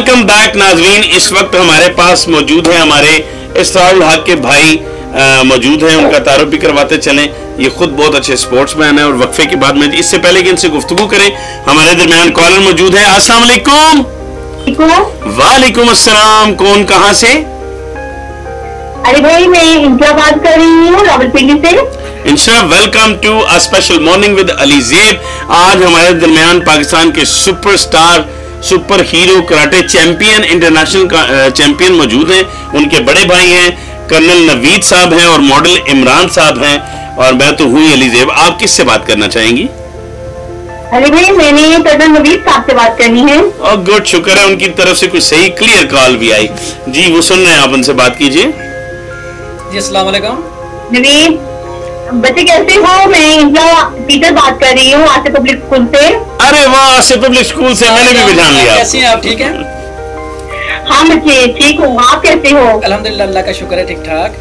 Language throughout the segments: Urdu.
ویلکم بیک ناظرین اس وقت ہمارے پاس موجود ہیں ہمارے اسرار الحق کے بھائی موجود ہیں ان کا تعارف بھی کرواتے چلیں۔ یہ خود بہت اچھے سپورٹس مین ہیں اور وقفے کے بعد میں اس سے پہلے کہ ان سے گفتگو کریں ہمارے درمیان کالر موجود ہے السلام علیکم۔ وعلیکم۔ السلام۔ کون کہاں سے؟ ارے بھائی میں انترا بات کر رہی ہوں راول پنڈی سے۔ انشاء welcome to special morning with Ali Zeb آج ہمارے درمیان پاکستان کے super star super hero karate champion international champion موجود ہیں۔ ان کے بڑے بھائی ہیں کرنل نوید صاحب ہیں اور ماڈل عمران صاحب ہیں۔ اور میں تو ہوں علی زیب۔ آپ کس سے بات کرنا چاہیں گی؟ ارے بھائی میں نے کرنل نوید صاحب سے بات کرنی ہے۔ اور گڈ شکر ہے۔ ان کی طرف سے کوئی صحیح کلیئر کال بھی آئی۔ جی وہ سن رہے ہیں آپ ان سے بات کیجیے جی السلام علیکم۔ نوید۔ بچے کیسے ہو؟ میں ٹیچر بات کر رہی ہوں آسے پبلک اسکول سے۔ ارے واہ آسے پبلک اسکول سے میں نے بھی پہچان لیا۔ کیسی ہیں آپ؟ ٹھیک ہیں؟ ہاں بچے ٹھیک ہوں۔ آپ کیسے ہو؟ الحمدللہ اللہ کا شکر ہے ٹھیک ٹھاک۔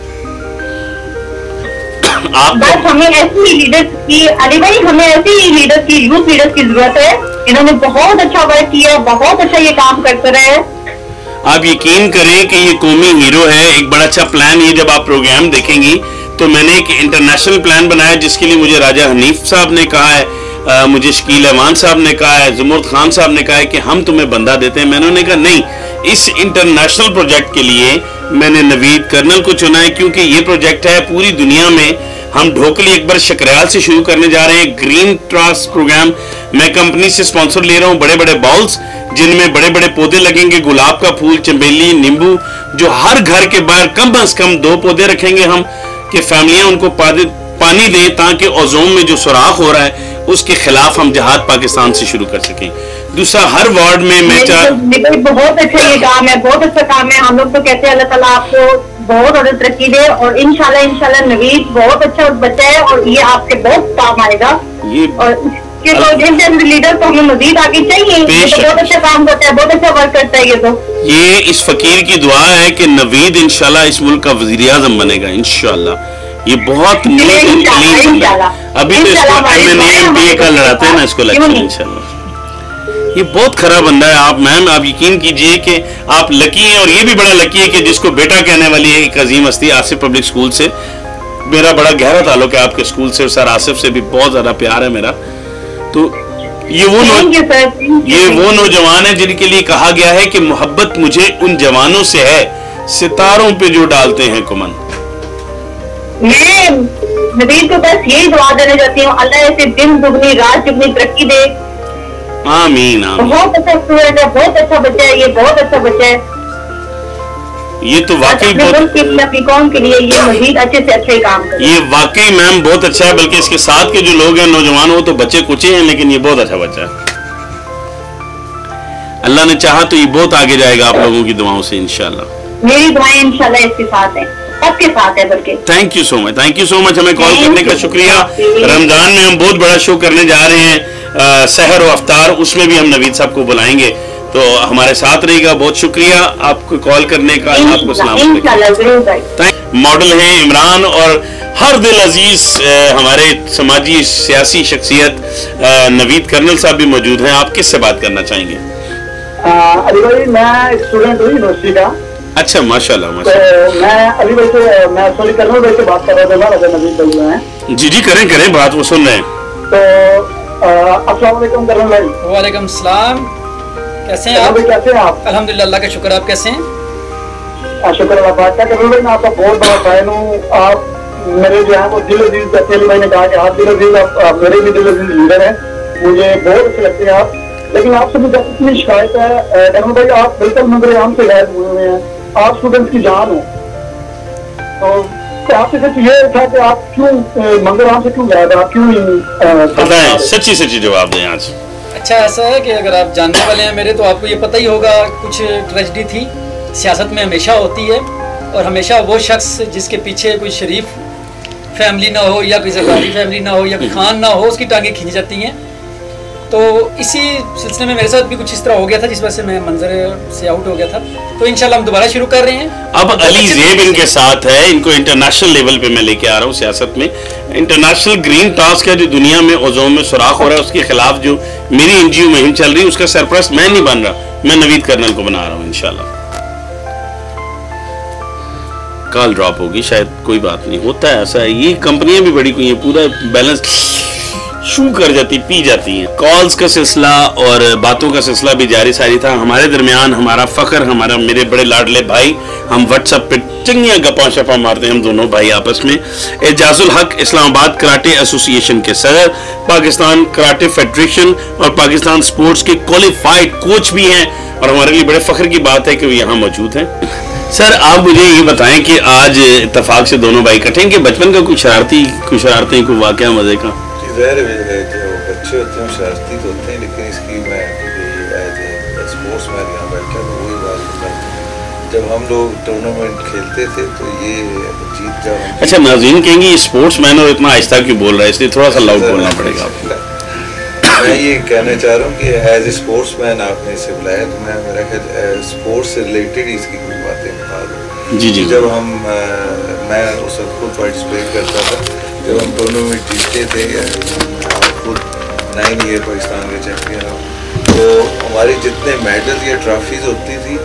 بس ہمیں ایسی لیڈرز کی ارے بھائی ہمیں ایسی لیڈرز کی یوتھ لیڈرز کی ضرورت ہے۔ انہوں نے بہت اچھا ورک کیا بہت اچھا یہ کام کرتے رہے۔ آپ یقین کریں کہ یہ قومی ہیرو ہے ایک بڑا اچھا پلان یہ جب آپ پروگرام دیکھیں گی تو میں نے ایک انٹرنیشنل پلان بنایا جس کے لیے مجھے راجہ حنیف صاحب نے کہا ہے مجھے شکیل ایوان صاحب نے کہا ہے، زمرد خان صاحب نے کہا ہے کہ ہم تمہیں بندہ دیتے ہیں۔ میں نے کہا، نہیں، اس انٹرنیشنل پروجیکٹ کے لیے میں نے نوید کرنل کو چنا ہے کیونکہ یہ پروجیکٹ ہے پوری دنیا میں ہم ڈھوکلی اکبر شکریال سے شروع کرنے جا رہے ہیں۔ گرین ٹراس پروگرام میں کمپنی سے سپانسر لے رہا ہوں۔ بڑے بڑے باؤلز جن میں بڑے بڑے پودے لگیں گے۔ گلاب کا پھول چمبیلی نیمبو، جو ہر گھر کے باہر کم از کم دو پودے رکھیں گے ہم۔ کہ فیملیاں ان کو پانی دیں تاکہ اوزون میں جو سوراخ ہو رہا ہے اس کے خلاف ہم جہاد پاکستان سے شروع کر سکیں۔ دوسرا ہر وارڈ میں میں چاہ بہت اچھا یہ کام ہے بہت اچھا کام ہے۔ ہم لوگ تو کہتے ہیں اللہ تعالیٰ آپ کو بہت زیادہ ترقی دے اور انشاءاللہ انشاءاللہ نوید بہت اچھا بچہ ہے اور یہ آپ کے بہت کام آئے گا۔ اور تو لیڈر تو ہمیں مزید آگے چاہیے بہت اچھا کام کرتا ہے بہت اچھا ورک کرتا ہے یہ تو۔ یہ اس فقیر کی دعا ہے کہ نوید انشاءاللہ اس ملک کا وزیر اعظم بنے گا انشاءاللہ۔ یہ بہت انشاءاللہ۔ ابھی تو اس کو ایم ایم پی اے کا لڑاتے ہیں نا اس کو نہیں؟ انشاءاللہ۔ یہ بہت خراب بندہ ہے آپ میم آپ یقین کیجیے کہ آپ لکی ہیں اور یہ بھی بڑا لکی ہے کہ جس کو بیٹا کہنے والی ہے ایک عظیم ہستی آصف پبلک سکول سے میرا بڑا گہرا تعلق ہے آپ کے سکول سے سر آصف سے بھی بہت زیادہ پیار ہے میرا۔ تو یہ وہ. یہ وہ نوجوان ہیں جن کے لیے کہا گیا ہے کہ محبت مجھے ان جوانوں سے ہے ستاروں پہ جو ڈالتے ہیں کمن میں نوید کو بس یہی دعا دینا چاہتی ہوں اللہ ایسے دن دگنی رات دگنی ترقی دے۔ آمین آمین۔ بہت اچھا ہے بہت اچھا بچہ ہے یہ بہت اچھا بچہ ہے۔ یہ تو واقعی بہت اپنی قوم کے لیے یہ مزید اچھے سے اچھے کام یہ واقعی میم بہت اچھا ہے بلکہ اس کے ساتھ کے جو لوگ ہیں نوجوان وہ تو بچے کچے ہیں لیکن یہ بہت اچھا بچہ ہے۔ اللہ نے چاہا تو یہ بہت آگے جائے گا آپ لوگوں کی دعاؤں سے انشاءاللہ۔ میری دعائیں انشاءاللہ اس کے ساتھ ہیں سب کے ساتھ ہے بلکہ۔ Thank you so much thank you so much ہمیں کال کرنے کا. شکریہ۔ رمضان میں ہم بہت بڑا شو کرنے جا رہے ہیں۔ سحر و افطار اس میں بھی ہم نوید صاحب کو بلائیں گے۔ تو ہمارے ساتھ رہے گا۔ بہت شکریہ آپ کو کال کرنے کا۔ آپ کو سلام ماڈل ہیں عمران اور ہر دل عزیز ہمارے سماجی سیاسی شخصیت نوید کرنل صاحب بھی موجود ہیں۔ آپ کس سے بات کرنا چاہیں گے؟ علی بھائی میں اسٹوڈنٹ ہوں یونیورسٹی کا۔ اچھا ماشاء اللہ میں علی بھائی سے میں سوری کرنل بھائی سے بات کر رہا تھا راجا نبی بھائی ہیں جی جی کریں کریں بات وہ سن رہے ہیں۔ تو السلام علیکم کرنل بھائی۔ وعلیکم السلام۔ کیسے ہیں آپ؟ کیسے ہیں آپ؟ الحمدللہ اللہ کا شکر آپ کیسے ہیں؟ آ، شکر اللہ پاک کا۔ کرنل بھائی میں آپ کا بہت بڑا فین ہوں۔ آپ میرے جو ہے وہ دل عزیز جیسے علی بھائی نے کہا کہ آپ دل عزیز آپ میرے بھی دل عزیز لیڈر ہیں۔ مجھے بہت اچھے لگتے ہیں آپ۔ لیکن آپ سے مجھے اتنی شکایت ہے۔ کرنل بھائی آپ بالکل منظر عام سے غائب ہوئے ہوئے ہیں۔ آپ اسٹوڈنٹ کی جان ہو۔ تو آپ سے سچ یہ تھا کہ آپ کیوں منظر عام سے کیوں غائب ہیں؟ آپ کیوں سچی سچی جواب دیں آج۔ اچھا ایسا ہے کہ اگر آپ جاننے والے ہیں میرے، تو آپ کو یہ پتہ ہی ہوگا کچھ ٹریجڈی تھی۔ سیاست میں ہمیشہ ہوتی ہے اور ہمیشہ وہ شخص جس کے پیچھے کوئی شریف فیملی نہ ہو یا کوئی زرداری فیملی نہ ہو یا کوئی خان نہ ہو، اس کی ٹانگیں کھینچ جاتی ہیں۔ تو اسی سلسلے میں میرے ساتھ بھی کچھ اس طرح ہو گیا تھا جس وجہ سے میں منظر سے آؤٹ ہو گیا تھا۔ تو انشاءاللہ ہم دوبارہ شروع کر رہے ہیں۔ اب علی زیب ان کے ساتھ ہے۔ ان کو انٹرنیشنل لیول پہ میں لے کے آ رہا ہوں سیاست میں۔ انٹرنیشنل گرین ٹاسک ہے جو دنیا میں اوزون میں سوراخ ہو رہا ہے۔ اس کے خلاف جو میری این جی او مہم چل رہی ہے، اس کا سرپرست میں نہیں بن رہا۔ میں نوید کرنل کو بنا رہا ہوں انشاءاللہ۔ کال ڈراپ ہوگی، شاید کوئی بات نہیں۔ ہوتا ہے، ایسا ہے۔ یہ کمپنیاں بھی بڑی کوئی ہیں، پورا بیلنس شو کر جاتی، پی جاتی ہیں۔ کالز کا سلسلہ اور باتوں کا سلسلہ بھی جاری ساری تھا۔ ہمارے درمیان ہمارا فخر، ہمارا میرے بڑے لاڈلے بھائی، ہم واٹس اپ پہ چنگیاں گپا شپا مارتے ہیں، ہم دونوں بھائی آپس میں۔ اعجاز الحق، اسلام آباد کراٹے ایسوسی کے صدر پاکستان کراٹے فیڈریشن اور پاکستان سپورٹس کے کوالیفائڈ کوچ بھی ہیں۔ اور ہمارے لیے بڑے فخر کی بات ہے کہ وہ یہاں موجود ہیں۔ سر، آپ مجھے یہ بتائیں کہ آج اتفاق سے دونوں بھائی کٹیں کہ بچپن کا کوئی شرارتی، کوئی شرارتیں، کوئی واقعہ، مزے کا؟ ظاہر ہے وہ بچے ہوتے ہیں شرارتی تو ہوتے ہیں لیکن اس کی میں اسپورٹس مین یہاں بیٹھا تو وہی بات جب ہم لوگ ٹورنامنٹ کھیلتے تھے تو یہ جیت جب اچھا ناظرین کہیں گے اسپورٹس مین اور اتنا آہستہ کیوں بول رہا ہے اس لیے تھوڑا سا لاؤڈ بولنا پڑے گا آپ کو میں یہ کہنا چاہ رہا ہوں کہ ایز اے اسپورٹس مین آپ نے اسے بلایا تو میں میرا خیال اسپورٹس سے ریلیٹڈ اس کی کوئی باتیں بتا دوں جی جی جب ہم میں اس وقت خود پارٹیسپیٹ کرتا تھا جب ہم ٹورنامنٹ جیتتے تھے خود نائن ایئر پاکستان کے چیمپئن ہو تو ہماری جتنے میڈل یا ٹرافیز ہوتی تھی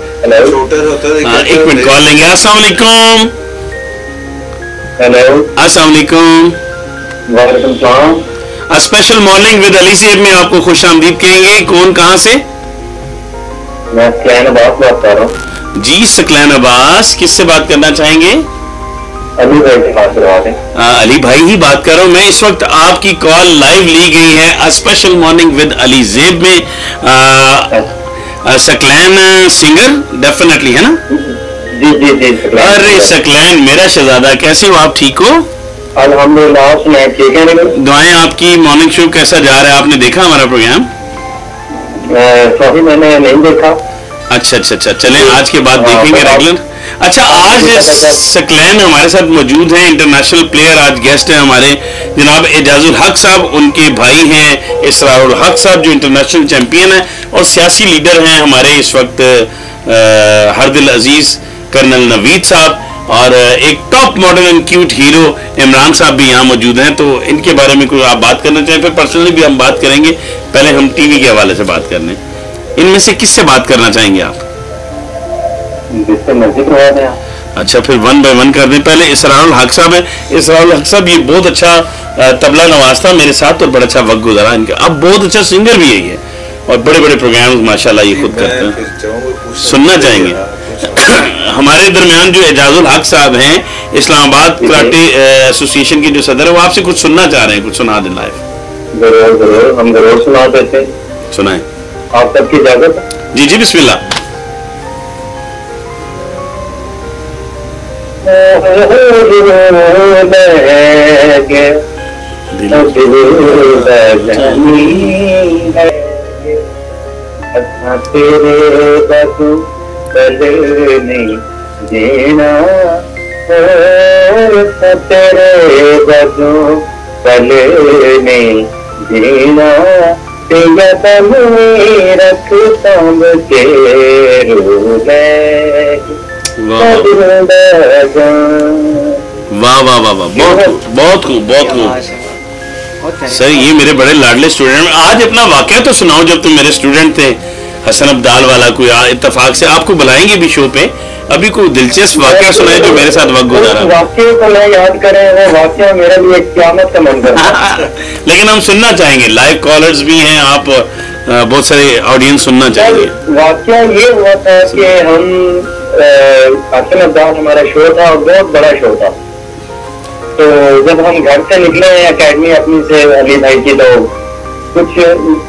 چھوٹا ہوتا تھا ایک منٹ کال لیں گے السلام علیکم ہیلو السلام علیکم وعلیکم السلام اسپیشل مارننگ ود علی صاحب میں آپ کو خوش آمدید کہیں گے کون کہاں سے میں سکلین عباس بات کر رہا ہوں جی سکلین عباس کس سے بات کرنا چاہیں گے بھائی کروا دیں۔ علی بھائی ہی بات کر رہا ہوں۔ میں اس وقت آپ کی کال لائیو لی گئی ہے special morning with Ali Zeb میں۔ سکلین سنگر ڈیفینیٹلی ہے نا؟ جی جی جی ارے سکلین میرا شہزادہ کیسے ہو آپ؟ ٹھیک ہو؟ الحمد للہ میں ٹھیک ہے دعائیں آپ کی مارننگ شو کیسا جا رہا ہے؟ آپ نے دیکھا ہمارا پروگرام سوری میں نے نہیں دیکھا۔ اچھا اچھا اچھا چلیں آج کے بعد دیکھیں گے ریگولر اچھا آج سکلین ہمارے ساتھ موجود ہیں انٹرنیشنل پلیئر آج گیسٹ ہیں ہمارے۔ جناب اعجاز الحق صاحب ان کے بھائی ہیں اسرار الحق صاحب جو انٹرنیشنل چیمپئن ہیں اور سیاسی لیڈر ہیں ہمارے اس وقت ہردل عزیز کرنل نوید صاحب اور ایک top model and cute hero Imran صاحب بھی یہاں موجود ہیں۔ تو ان کے بارے میں کوئی آپ بات کرنا چاہیں پھر پرسنلی بھی ہم بات کریں گے۔ پہلے ہم ٹی وی کے حوالے سے بات کرنے۔ ان میں سے کس سے بات کرنا چاہیں گے آپ؟ اچھا پھر ون بائی ون کر دیں۔ پہلے اسرار الحق صاحب ہے اسرار الحق صاحب یہ بہت اچھا تبلا نواز تھا میرے ساتھ اور بڑا اچھا وقت گزارا ان کا۔ اب بہت اچھا سنگر بھی ہے اور بڑے بڑے پروگرام ماشاء اللہ یہ خود کرتے ہیں۔ سننا چاہیں گے؟ ہمارے درمیان جو اعجاز الحق صاحب ہیں اسلام آباد کراٹے ایسوسیشن کے جو صدر ہے وہ آپ سے کچھ سننا چاہ رہے ہیں کچھ سنا دیں لائف ضرور ضرور ہم ضرور سنا دیتے ہیں۔ سنائیں۔ آپ سب کی اجازت؟ جی جی بسم اللہ۔ تیرے جینا تیرے جینا تیرا تم رکھ تم کے رو واہ واہ واہ واہ بہت بہت خوب بہت خوب۔ سر یہ میرے بڑے لاڈلے اسٹوڈنٹ آج اپنا واقعہ تو سناؤ جب تم میرے اسٹوڈنٹ تھے۔ حسن عبدال والا کوئی اتفاق سے آپ کو بلائیں گے بھی شو پہ؟ ابھی کوئی دلچسپ واقعہ سنائے جو میرے ساتھ وقت گزارا۔ واقعے کو میں یاد کریں وہ واقعہ میرا بھی ایک قیامت کا منظر لیکن ہم سننا چاہیں گے لائیو کالرز بھی ہیں آپ بہت سارے آڈینس سننا چاہیں گے۔ واقعہ یہ ہوا تھا کہ ہم حسن عبدال ہمارا شو تھا اور بہت بڑا شو تھا۔ تو جب ہم گھر سے نکلے ہیں اکیڈمی اپنی سے علی بھائی کی تو کچھ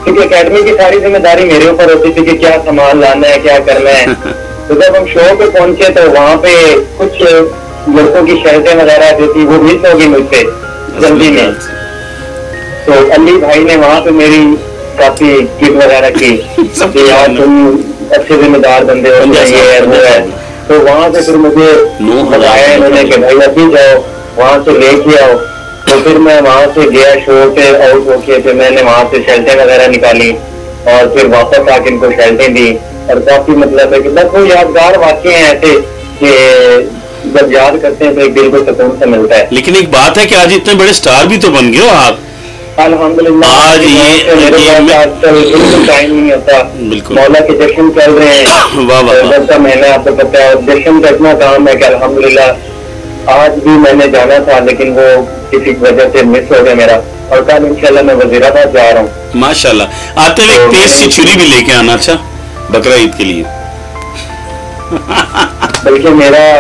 کیونکہ اکیڈمی کی ساری ذمہ داری میرے اوپر ہوتی تھی کہ کیا سامان لانا ہے کیا کرنا ہے۔ تو جب ہم شو پہ پہنچے تو وہاں پہ کچھ لڑکوں کی شرطیں وغیرہ جو تھی وہ مس ہوگی مجھ سے جلدی میں۔ تو علی بھائی نے وہاں پہ میری کافی کٹ وغیرہ کی کہ یار تم اچھے ذمہ دار بندے ہو یہ وہ ہے۔ تو وہاں سے پھر مجھے بتایا انہوں نے کہ بھائی ابھی جاؤ وہاں سے لے کے آؤ۔ تو پھر میں وہاں سے گیا شو پہ آؤٹ ہو کے پھر میں نے وہاں سے شیلٹیں وغیرہ نکالی اور پھر واپس آ کے ان کو شیلٹیں دی اور کافی مطلب ہے کہ بس وہ یادگار واقع ہیں ایسے کہ جب یاد کرتے ہیں تو ایک دل کو سکون سے ملتا ہے۔ لیکن ایک بات ہے کہ آج اتنے بڑے سٹار بھی تو بن گئے ہو آپ۔ الحمدللہ آج یہ- میرے یہ پاس میں- آج کل بالکل ٹائم نہیں ہوتا۔ مولا کے جشن چل رہے ہیں۔ کا مہینہ آپ کو ہے جشن کا اتنا کام ہے کہ الحمدللہ آج بھی میں نے جانا تھا لیکن وہ کسی وجہ سے مس ہو گیا میرا۔ اور کل انشاءاللہ میں وزیر آباد جا رہا ہوں۔ ماشاء اللہ آتے ہوئے ایک تیز سی چھری بھی لے کے آنا اچھا؟ بقرا عید کے لیے۔ بلکہ میرا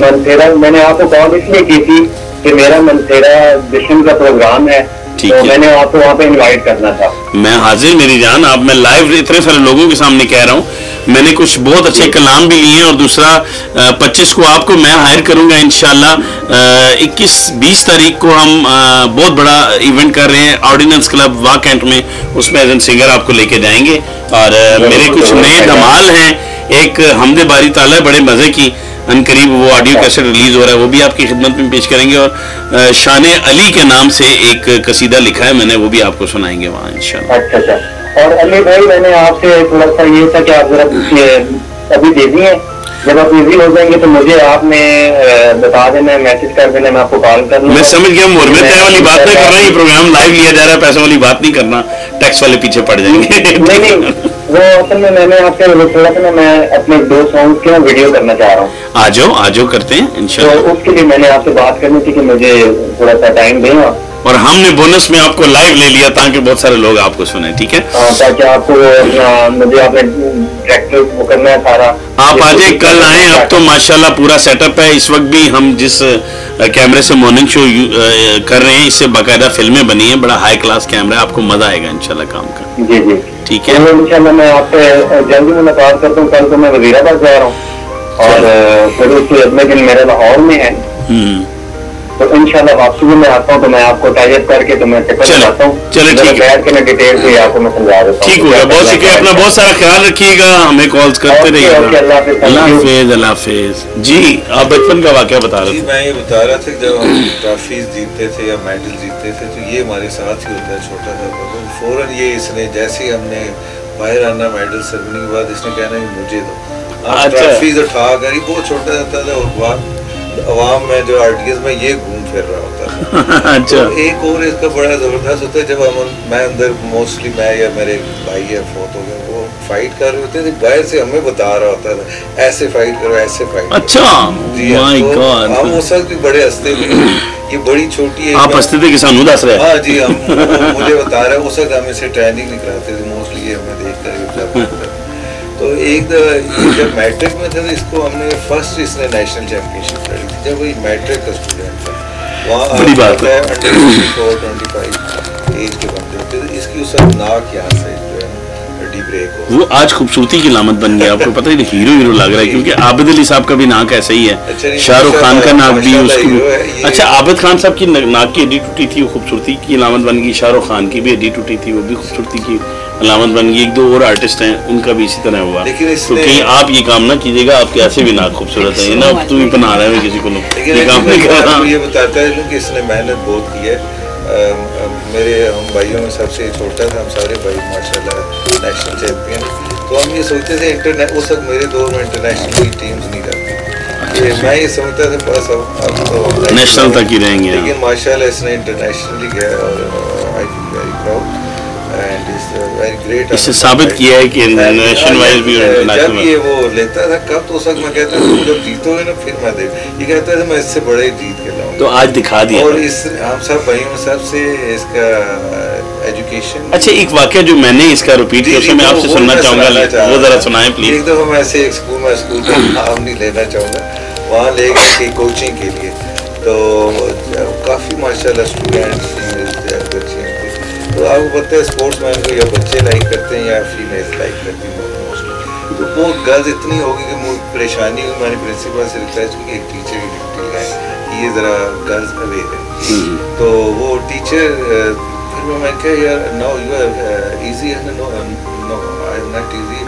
منصیرہ میں نے آپ کو کال اس لیے کی تھی کہ میرا منصیرہ جشن کا پروگرام ہے۔ تو۔ میں نے آپ کو وہاں پہ انوائٹ کرنا تھا۔ میں حاضر میری جان اب میں لائیو اتنے سارے لوگوں کے سامنے کہہ رہا ہوں۔ میں نے کچھ بہت اچھے کلام بھی لیے ہیں اور دوسرا پچیس کو آپ کو میں ہائر کروں گا انشاءاللہ۔ اکیس بیس تاریخ کو ہم بہت بڑا ایونٹ کر رہے ہیں آرڈیننس کلب وا کینٹ میں اس میں ایز این سنگر آپ کو لے کے جائیں گے۔ اور میرے کچھ نئے دھمال ہیں۔ ایک حمد باری تعالیٰ بڑے مزے کی ان قریب وہ آڈیو کیسٹ ریلیز ہو رہا ہے وہ بھی آپ کی خدمت میں پیش کریں گے۔ اور شان علی کے نام سے ایک قصیدہ لکھا ہے میں نے وہ بھی آپ کو سنائیں گے وہاں انشاءاللہ۔ اچھا اچھا۔ اور علی بھائی میں نے آپ سے تھوڑا سا یہ تھا کہ آپ ذرا ابھی بزی ہیں؟ جب آپ بزی ہو جائیں گے تو مجھے آپ نے بتا دینا میسج کر دینا میں آپ کو کال کر لوں۔ میں سمجھ گیا مور میں طے والی بات نہیں کر رہا یہ پروگرام لائیو لیا جا رہا ہے پیسوں والی بات نہیں کرنا ٹیکس والے پیچھے پڑ جائیں گے۔ نہیں نہیں وہ اصل میں میں نے آپ سے تھوڑا سا میں اپنے دو سانگ کی ویڈیو کرنا چاہ رہا ہوں۔ آ جاؤ آ جاؤ کرتے ہیں تو انشاءاللہ اس کے لیے میں نے آپ سے بات کرنی تھی کہ مجھے تھوڑا سا ٹائم دیں آپ۔ اور ہم نے بونس میں آپ کو لائیو لے لیا تاکہ بہت سارے لوگ آپ کو سنیں ٹھیک ہے؟ ہاں، تاکہ آپ کو مجھے آپ نے ٹریکٹر وہ کرنا ہے سارا۔ آپ آ جائیں کل آئیں اب تو ماشاءاللہ پورا سیٹ اپ ہے۔ اس وقت بھی ہم جس کیمرے سے مارننگ شو کر رہے ہیں اس سے باقاعدہ فلمیں بنی ہیں۔ بڑا ہائی کلاس کیمرہ ہے۔ آپ کو مزہ آئے گا انشاءاللہ کام کا۔ جی جی۔ ٹھیک ہے؟ تو انشاءاللہ میں آپ سے جلدی ملاقات کرتا ہوں۔ کل کو میں وزیر آباد جا رہا ہوں۔ اور پھر اس کے اگلے دن میرا لاہور میں ہے۔ تو انشاءاللہ واپسی بھی میں آتا ہوں تو میں آپ کو ٹائی اپ کر کے تو میں ہوں۔ چلو، ذرا ٹھیک ہے۔ بیٹھ کے میں ڈیٹیل سے آپ کو میں سمجھا دیتا ہوں۔ ٹھیک ہوگا بہت شکریہ اپنا بہت سارا خیال رکھیے گا ہمیں کالز کرتے رہیے اللہ گا حافظ، اللہ۔ حافظ اللہ حافظ۔ جی آپ بچپن کا واقعہ بتا رہے جی تھے۔ میں یہ بتا رہا تھا کہ جب ہم ٹرافیز جیتتے تھے یا میڈل جیتتے تھے تو یہ ہمارے ساتھ ہی ہوتا ہے چھوٹا سا۔ تو فوراً یہ اس نے جیسے ہی ہم نے باہر آنا میڈل سرمنی کے بعد اس نے کہنا مجھے دو۔ اچھا۔ ٹرافیز اٹھا کر ہی بہت چھوٹا سا تھا اور بعد عوام میں جو آر ٹی ایس میں یہ گھوم پھر رہا ہوتا تھا اچھا۔ ایک اور اس کا بڑا زبردست ہوتا ہے جب ہم میں اندر موسٹلی میں یا میرے بھائی یا فوت ہو گئے وہ فائٹ کر رہے ہوتے تھے باہر سے ہمیں بتا رہا ہوتا تھا ایسے فائٹ کرو ایسے فائٹ اچھا۔ جی ہاں، ہم اس وقت بھی بڑے ہنستے تھے یہ بڑی چھوٹی ہے آپ ہنستے تھے کہ سانو دس رہے؟ ہاں جی ہم مجھے بتا رہا ہے اس وقت ہم اسے ٹریننگ نہیں کراتے تھے موسٹلی یہ ہمیں دیکھ کر تو ایک دفعہ جب میٹرک میں تھا تو اس کو ہم نے فرسٹ اس نے نیشنل چیمپئن شپ لڑی تھی۔ جب وہی میٹرک کا اسٹوڈنٹ تھا۔ وہاں بڑی بات ہے۔ Under twenty four twenty five age کے بندے ہوتے تھے اس کی اس وقت ناک یہاں سے جو ہے نا ہڈی بریک ہو۔ وہ آج خوبصورتی کی علامت بن گیا۔ آپ کو پتہ ہی نہیں ہیرو ہیرو لگ رہا ہے کیونکہ عابد علی صاحب کا بھی ناک ایسا ہی اچھا ہے نہیں، شاہ رخ خان کا ناک بھی اس کی اچھا عابد خان صاحب کی ناک کی ہڈی ٹوٹی تھی وہ خوبصورتی کی علامت بن گئی۔ شاہ رخ خان کی بھی ہڈی ٹوٹی تھی وہ بھی خوبصورتی کی علامت بن گئی ایک دو اور آرٹسٹ ہیں ان کا بھی اسی طرح ہوا۔ تو کہیں آپ یہ کام نہ کیجیے گا آپ کے ایسے بھی ناک خوبصورت ہے نا تو بھی بنا رہے ہیں کسی کو لوگ یہ کام نہیں کر رہا۔ یہ بتاتا ہے کہ اس نے محنت بہت کی ہے۔ میرے ہم بھائیوں میں سب سے چھوٹا تھا ہم سارے بھائی ماشاء اللہ نیشنل چیمپئن تو ہم یہ سوچتے تھے انٹرنیٹ اس وقت میرے دور میں انٹرنیشنل کی ٹیمز نہیں کرتی کہ میں یہ سمجھتا تھا بس اب اب تو نیشنل تک ہی رہیں گے۔ لیکن ماشاء اللہ اس نے انٹرنیشنلی گیا اور آئی فیل ویری پراؤڈ اس گریٹ اس سے ثابت کیا ہے کہ نیشن وائز بھی جب یہ وہ لیتا تھا کب تو اس وقت میں کہتا تھا جب جیتو گے نا پھر میں دیکھ۔ یہ کہتا تھا میں اس سے بڑے جیت کے لاؤں۔ تو آج دکھا دیا۔ اور اس ہم سب بھائیوں سب سے اس کا ایجوکیشن اچھا ایک واقعہ جو میں نے اس کا ریپیٹ کیا اس میں میں آپ سے سننا چاہوں گا وہ ذرا سنائیں پلیز ایک دفعہ میں ایسے ایک اسکول میں اسکول کا نام نہیں لینا چاہوں گا وہاں لے گئے کہ کوچنگ کے لیے۔ تو کافی ماشاء اللہ اسٹوڈینٹس بچے۔ ہیں تو آپ کو پتہ ہے اسپورٹس مین کو یا بچے لائک کرتے ہیں یا فیمیل لائک کرتی ہیں تو وہ گرلز اتنی ہوگی کہ مجھے پریشانی ہوئی۔ نے پرنسپل سے ریکویسٹ کہ ایک ٹیچر کی ڈیوٹی لگائے کہ یہ ذرا گرلز اویئر ہے۔ تو وہ ٹیچر پھر میں میں کہا یار نو یو ایزی ہے نا؟ No no I am not easy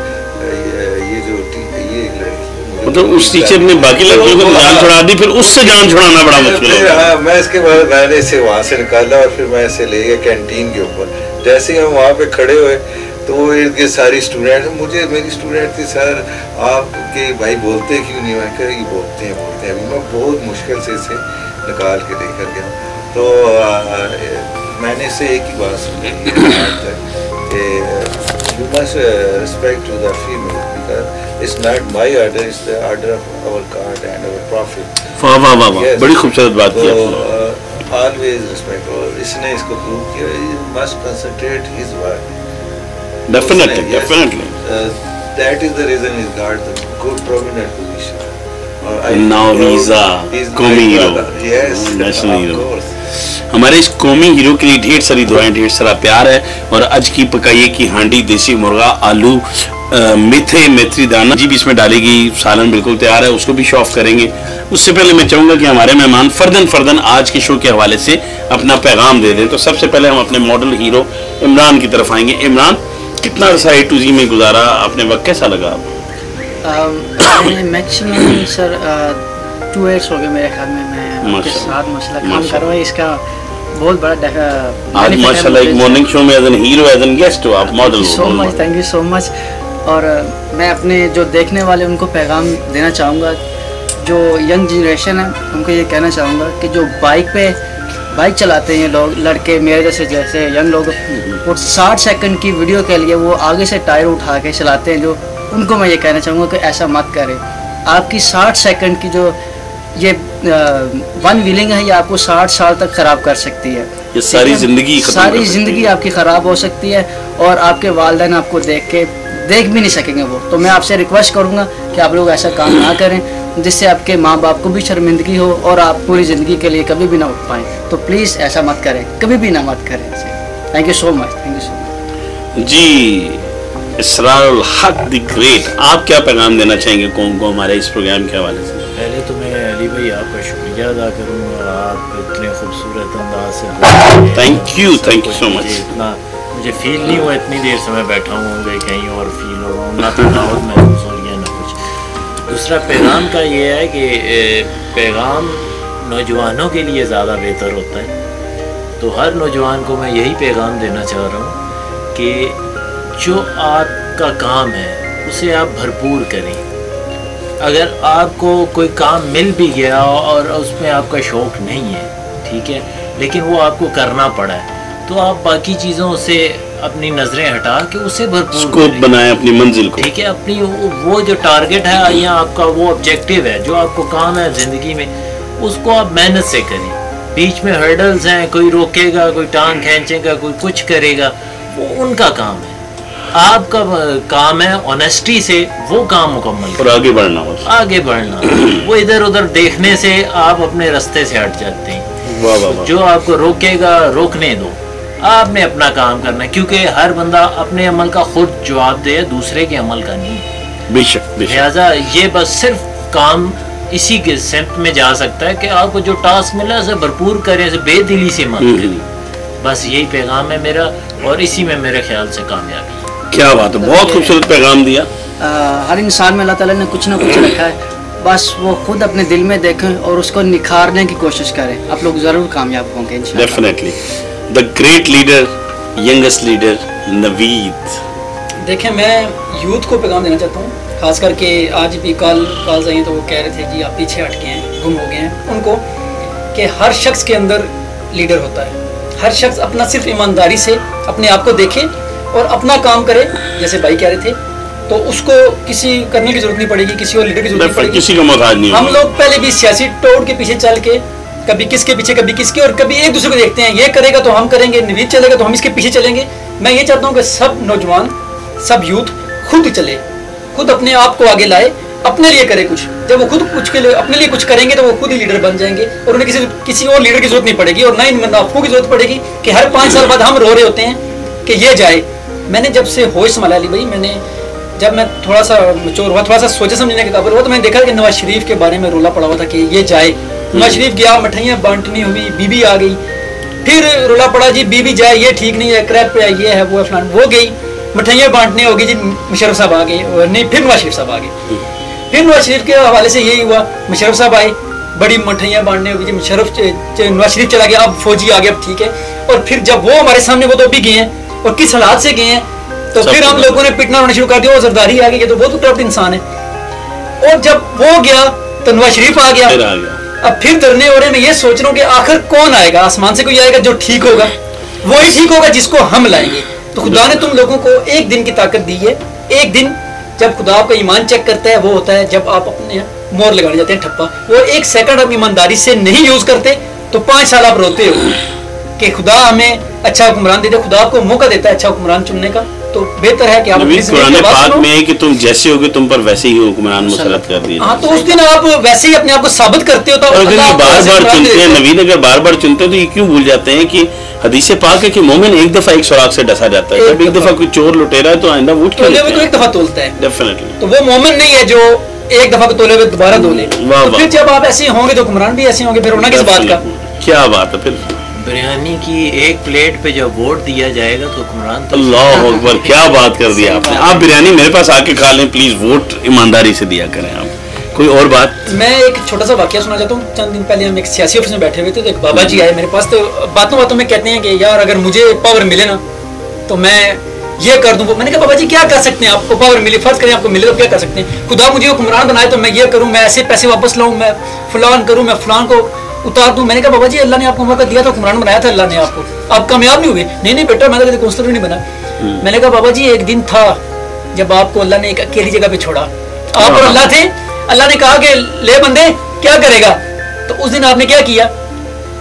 یہ جو یہ لڑکی مطلب اس ٹیچر نے باقی لڑکیوں کو جان چھڑا دی پھر اس سے جان چھڑانا بڑا مشکل ہاں میں اس کے بعد میں نے اسے وہاں سے نکالا اور پھر میں اسے لے گیا کینٹین کے اوپر۔ جیسے ہی ہم وہاں پہ کھڑے ہوئے تو وہ ارد گرد ساری اسٹوڈنٹ مجھے میری اسٹوڈنٹ تھی سر آپ کے بھائی بولتے کیوں نہیں؟ میں یہ بولتے ہیں بولتے ہیں۔ ابھی میں بہت مشکل سے اسے نکال کے لے کر گیا تو میں نے اس سے ایک ہی بات سنی آج you must respect to the because it's not my order it's the order of our God and our prophet واہ واہ واہ واہ بڑی خوبصورت بات کی آپ نے آلویز ریسپیکٹ اور اس نے اس کو پروو کیا must concentrate his work definitely definitely that is the reason is God the good prominent position Now he's a قومی hero. Yes, National of hero. course. ہمارے اس قومی ہیرو کے لیے ڈھیر ساری دعائیں، ڈھیر سارا پیار ہے اور اج کی پکائیے کی ہانڈی دیسی مرغا، آلو میتھے میتھری دانا جی بھی اس میں ڈالے گی، سالن بالکل تیار ہے، اس کو بھی شو آف کریں گے۔ اس سے پہلے میں چاہوں گا کہ ہمارے مہمان فردن فردن آج کے شو کے حوالے سے اپنا پیغام دے دیں۔ تو سب سے پہلے ہم اپنے ماڈل ہیرو عمران کی طرف آئیں گے۔ عمران، کتنا عرصہ اے ٹو زی میں گزارا؟ اپنے وقت کیسا لگا؟ آپ میکسیمم سر ٹو ایئرس ہو گئے میرے خیال میں میں آپ کے۔ ساتھ مسئلہ کام کر رہا ہوں اس کا بہت بڑا آج ماشاء اللہ ایک مارننگ شو میں as an hero as an guest ہو آپ model so much thank you so much اور میں اپنے جو دیکھنے والے ان کو پیغام دینا چاہوں گا جو ینگ جنریشن ہے ان کو یہ کہنا چاہوں گا کہ جو بائک پہ بائک چلاتے ہیں لوگ لڑکے میرے جیسے جیسے ینگ لوگ وہ ساٹھ سیکنڈ کی ویڈیو کے لیے وہ آگے سے ٹائر اٹھا کے چلاتے ہیں جو ان کو میں یہ کہنا چاہوں گا کہ ایسا مت کریں آپ کی ساٹھ سیکنڈ کی جو یہ ون ویلنگ ہے یہ آپ کو ساٹھ سال تک خراب کر سکتی ہے۔ یہ ساری زندگی ساری زندگی آپ کی خراب ہو سکتی ہے اور آپ کے والدین آپ کو دیکھ کے دیکھ بھی نہیں سکیں گے وہ۔ تو میں آپ سے ریکویسٹ کروں گا کہ آپ لوگ ایسا کام نہ کریں جس سے آپ کے ماں باپ کو بھی شرمندگی ہو اور آپ پوری زندگی کے لیے کبھی بھی نہ اٹھ پائیں۔ تو پلیز ایسا مت کریں کبھی بھی نہ مت کریں thank you so much thank you so much G Israr ul Haq the great. آپ کیا پیغام دینا چاہیں گے؟ قوم کو ہمارے اس پروگرام کے حوالے سے؟ بھائی آپ کا شکریہ ادا کروں گا آپ اتنے خوبصورت انداز سے you, thank you so much. مجھے اتنا مجھے فیل نہیں ہوا اتنی دیر سے میں بیٹھا ہوں گے کہیں اور فیل ہو رہا ہوں نہ تھکاوٹ محسوس ہو رہی ہے نہ کچھ۔ دوسرا پیغام کا یہ ہے کہ پیغام نوجوانوں کے لیے زیادہ بہتر ہوتا ہے۔ تو ہر نوجوان کو میں یہی پیغام دینا چاہ رہا ہوں کہ جو آپ کا کام ہے اسے آپ بھرپور کریں۔ اگر آپ کو کوئی کام مل بھی گیا اور اس میں آپ کا شوق نہیں ہے ٹھیک ہے لیکن وہ آپ کو کرنا پڑا ہے تو آپ باقی چیزوں سے اپنی نظریں ہٹا کے اسے بھرپور کریں۔ بنائیں اپنی منزل کو۔ ٹھیک ہے اپنی وہ- وہ جو ٹارگٹ ہے یا آپ کا وہ آبجیکٹیو ہے جو آپ کو کام ہے زندگی میں اس کو آپ محنت سے کریں۔ بیچ میں ہرڈلز ہیں کوئی روکے گا کوئی ٹانگ کھینچے گا کوئی کچھ کرے گا وہ ان کا کام ہے۔ آپ کا کام ہے آنیسٹی سے وہ کام مکمل اور آگے بڑھنا آگے بڑھنا۔ وہ ادھر ادھر دیکھنے سے آپ اپنے رستے سے ہٹ جاتے ہیں۔ جو آپ کو روکے گا روکنے دو۔ آپ نے اپنا کام کرنا ہے کیونکہ ہر بندہ اپنے عمل کا خود جواب دے دوسرے کے عمل کا نہیں۔ بے شک لہٰذا یہ بس صرف کام اسی کے سمت میں جا سکتا ہے کہ آپ کو جو ٹاسک ملا اسے بھرپور کریں اسے بے دلی سے مت کریں۔ بس یہی پیغام ہے میرا اور اسی میں میرے خیال سے کامیابی۔ کیا بات ہے؟ بہت خوبصورت پیغام دیا۔ ہر انسان میں اللہ تعالیٰ نے کچھ نہ کچھ رکھا ہے۔ بس وہ خود اپنے دل میں دیکھیں اور اس کو نکھارنے کی کوشش کریں۔ آپ لوگ ضرور کامیاب ہوں گے انشاءاللہ۔ Definitely the great leader youngest leader Naveed دیکھیں میں یوتھ کو پیغام دینا چاہتا ہوں۔ خاص کر کے آج بھی کال کالز آئی ہیں تو وہ کہہ رہے تھے جی آپ پیچھے ہٹ گئے ہیں گم ہو گئے ہیں۔ ان کو کہ ہر شخص کے اندر لیڈر ہوتا ہے۔ ہر شخص اپنا صرف ایمانداری سے اپنے آپ کو دیکھے۔ اور اپنا کام کرے جیسے بھائی کہہ رہے تھے تو اس کو کسی کرنے کی ضرورت نہیں پڑے گی کسی اور لیڈر کی ضرورت نہیں پڑے گی۔ کسی کا محتاج نہیں ہم لوگ پہلے بھی سیاسی توڑ کے پیچھے چل کے کبھی کس کے پیچھے کبھی کس کے اور کبھی ایک دوسرے کو دیکھتے ہیں یہ کرے گا تو ہم کریں گے نوید چلے گا تو ہم اس کے پیچھے چلیں گے۔ میں یہ چاہتا ہوں کہ سب نوجوان سب یوتھ خود چلے خود اپنے آپ کو آگے لائے اپنے لیے کرے کچھ۔ جب وہ خود کچھ کے لیے اپنے لیے کچھ کریں گے تو وہ خود ہی لیڈر بن جائیں گے اور انہیں کسی کسی اور لیڈر کی ضرورت نہیں پڑے گی اور نہ ہی منافقوں کی ضرورت پڑے گی کہ ہر پانچ سال بعد ہم رو رہے ہوتے ہیں کہ یہ جائے۔ میں نے جب سے ہوش سنبھالا علی بھائی، میں نے جب میں تھوڑا سا مچور ہوا، تھوڑا سا سوچے سمجھنے کے قابل ہوا تو میں نے دیکھا کہ نواز شریف کے بارے میں رولا پڑا ہوا تھا کہ یہ جائے۔ نواز شریف گیا، مٹھائیاں بانٹنی ہوئی بی بی آ گئی۔ پھر رولا پڑا جی بی بی جائے، یہ ٹھیک نہیں ہے، کریپ پہ یہ ہے، وہ ہے، فلان۔ وہ گئی، مٹھائیاں بانٹنی ہوگی جی مشرف صاحب آ گئے۔ اور نہیں، پھر نواز شریف صاحب آ گئے۔ پھر نواز شریف کے حوالے سے یہی ہوا، مشرف صاحب آئے، بڑی مٹھائیاں بانٹنے ہوگی جی مشرف نواز شریف چلا گیا، اب فوجی آ گیا اب ٹھیک ہے۔ اور پھر جب وہ ہمارے سامنے وہ تو بھی گئے ہیں اور کس حالات سے گئے ہیں؟ تو پھر ہم لوگوں نے پٹنا ہونا شروع کر دیا وہ زرداری آ گئی یہ تو بہت کرپٹ انسان ہے۔ اور جب وہ گیا تو نواز شریف آ گیا۔ اب پھر درنے اورے میں یہ سوچ رہا ہوں کہ آخر کون آئے گا؟ آسمان سے کوئی آئے گا جو ٹھیک ہوگا؟ وہی ٹھیک ہوگا جس کو ہم لائیں گے۔ تو خدا نے تم لوگوں کو ایک دن کی طاقت دی ہے۔ ایک دن جب خدا آپ کا ایمان چیک کرتا ہے وہ ہوتا ہے جب آپ اپنے مور لگانے جاتے ہیں ٹھپا۔ وہ ایک سیکنڈ آپ ایمانداری سے نہیں یوز کرتے تو پانچ سال آپ روتے ہو۔ کہ خدا ہمیں اچھا حکمران دیتے خدا آپ کو موقع دیتا ہے اچھا حکمران چننے کا۔ تو بہتر ہے کہ آپ قرآن پاک میں ہے کہ تم جیسے ہوگے تم پر ویسے ہی حکمران مسلط کر دیے۔ ہاں تو اس دن آپ ویسے ہی اپنے آپ کو ثابت کرتے ہو تو اگر یہ بار بار چنتے ہیں نوید اگر بار بار چنتے ہیں تو یہ کیوں بھول جاتے ہیں کہ حدیث پاک ہے کہ مومن ایک دفعہ ایک سوراخ سے ڈسا جاتا ہے۔ جب ایک دفعہ۔ کوئی چور لٹے رہا ہے تو آئندہ وہ اٹھ کے ایک دفعہ تولتا ہے۔ ڈیفینیٹلی تو وہ مومن نہیں ہے جو ایک دفعہ کو تولے ہوئے دوبارہ دولے تو پھر جب آپ ایسے ہوں گے تو حکمران بھی ایسے ہوں گے پھر ہونا کس بات کا؟ کیا بات ہے پھر؟ بریانی کی ایک پلیٹ پہ جب ووٹ دیا جائے گا تو حکمران اللہ اکبر کیا بات کر دیا آپ نے؟ آپ بریانی میرے پاس آ کے کھا لیں پلیز ووٹ ایمانداری سے دیا کریں آپ۔ کوئی اور بات؟ میں ایک چھوٹا سا واقعہ سنا چاہتا ہوں۔ چند دن پہلے ہم ایک سیاسی آفس میں بیٹھے ہوئے تھے تو ایک بابا جی, ہاں جی۔ آئے میرے پاس تو باتوں باتوں میں کہتے ہیں کہ یار اگر مجھے پاور ملے نا تو میں یہ کر دوں۔ میں نے کہا بابا جی کیا کر سکتے ہیں؟ آپ کو پاور ملے فرض کریں آپ کو ملے تو کیا کر سکتے ہیں؟ خدا مجھے حکمران بنائے تو میں یہ کروں میں ایسے پیسے واپس لاؤں میں فلان کروں میں فلان کو اتار دوں۔ میں نے کہا بابا جی اللہ نے آپ کو موقع دیا تھا حکمران بنایا تھا اللہ نے آپ کو۔ آپ کامیاب نہیں ہوئے۔ نہیں نہیں بیٹا میں تو کبھی کونسلر بھی نہیں بنا۔ میں نے کہا بابا جی ایک دن تھا جب آپ کو اللہ نے ایک اکیلی جگہ پہ چھوڑا۔ آپ اور ہاں۔ اللہ تھے۔ اللہ نے کہا کہ لے بندے کیا کرے گا؟ تو اس دن آپ نے کیا کیا؟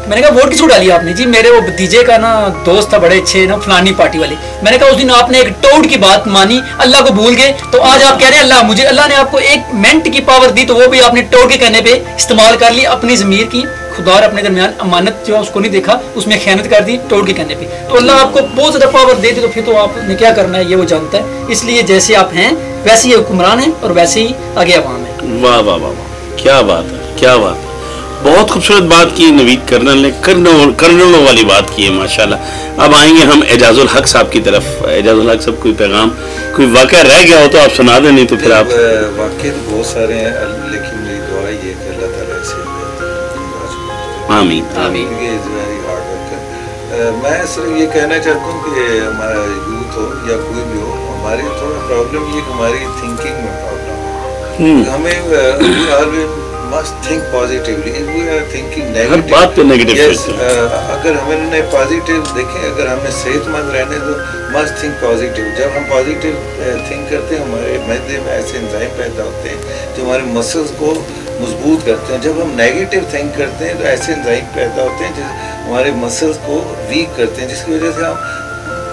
میں نے کہا ووٹ کی چھوڑا لیا آپ نے؟ جی میرے وہ بھتیجے کا نا دوست تھا بڑے اچھے نا فلانی پارٹی والے۔ میں نے کہا اس دن آپ نے ایک ٹوٹ کی بات مانی اللہ کو بھول گئے۔ تو آج آپ کہہ رہے ہیں اللہ مجھے اللہ نے آپ کو ایک منٹ کی پاور دی تو وہ بھی آپ نے ٹوٹ کے کہنے پہ استعمال کر لی اپنی ضمیر کی۔ خدا اور اپنے درمیان امانت جو اس کو نہیں دیکھا اس میں خیانت کر دی توڑ کے کہنے پہ۔ تو اللہ آپ کو بہت زیادہ پاور دے دی تو پھر تو آپ نے کیا کرنا ہے؟ یہ وہ جانتا ہے۔ اس لیے جیسے آپ ہیں ویسے ہی حکمران ہیں اور ویسے ہی آگے عوام ہیں۔ واہ واہ واہ کیا بات ہے کیا بات ہے۔ بہت خوبصورت بات کی نوید کرنل نے کرنل والی بات کی ہے ماشاءاللہ۔ اب آئیں گے ہم اعجاز الحق صاحب کی طرف۔ اعجاز الحق صاحب کوئی پیغام کوئی واقعہ رہ گیا ہو تو آپ سنا دیں نہیں تو پھر آپ واقعہ بہت سارے ہیں لیکن آمین. میں صرف یہ کہنا چاہتا ہوں کہ ہمارا یوتھ ہو یا کوئی بھی ہو ہماری تھوڑا پرابلم یہ ہماری تھنکنگ میں پرابلم ہے. ہمیں ہر بات پہ نیگیٹو uh, اگر ہم نے پازیٹیو دیکھیں اگر ہم نے صحت مند رہنے تو مسٹ تھنک پازیٹیو جب ہم پازیٹیو تھنک uh, کرتے ہیں ہمارے معدے میں ایسے انزائم پیدا ہوتے ہیں جو ہمارے مسلس کو مضبوط کرتے ہیں۔ جب ہم نیگیٹیو تھنک کرتے ہیں تو ایسے انزائم پیدا ہوتے ہیں جو ہمارے مسلس کو ویک کرتے ہیں جس کی وجہ سے ہم